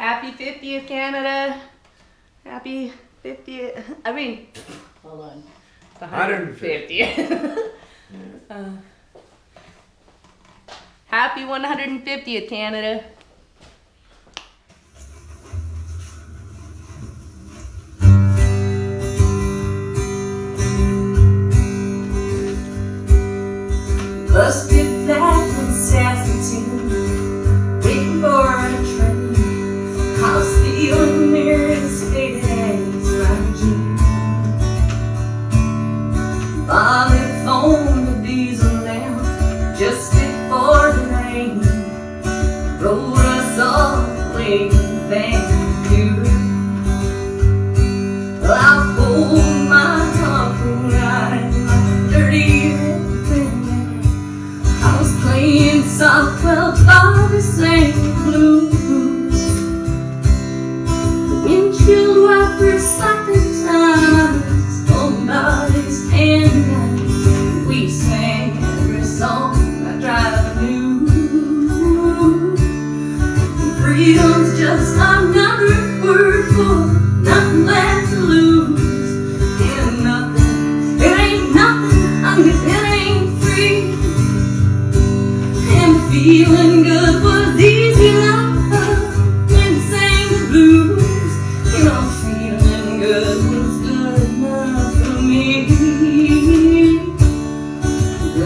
Happy 50th, Canada. Happy 50th. I mean, hold on. 150. uh, happy 150th, Canada. I'll fold my my dirty. I was playing soft well by the same blues. The windshield wipers like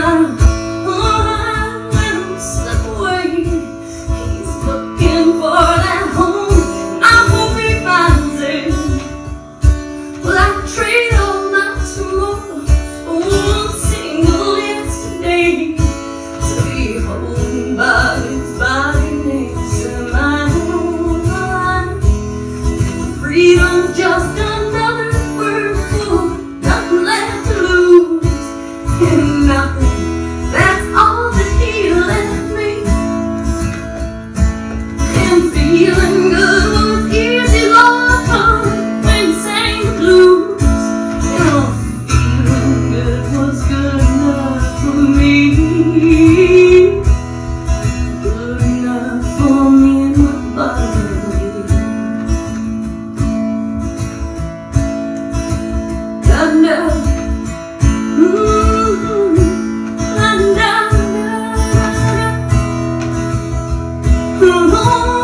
down the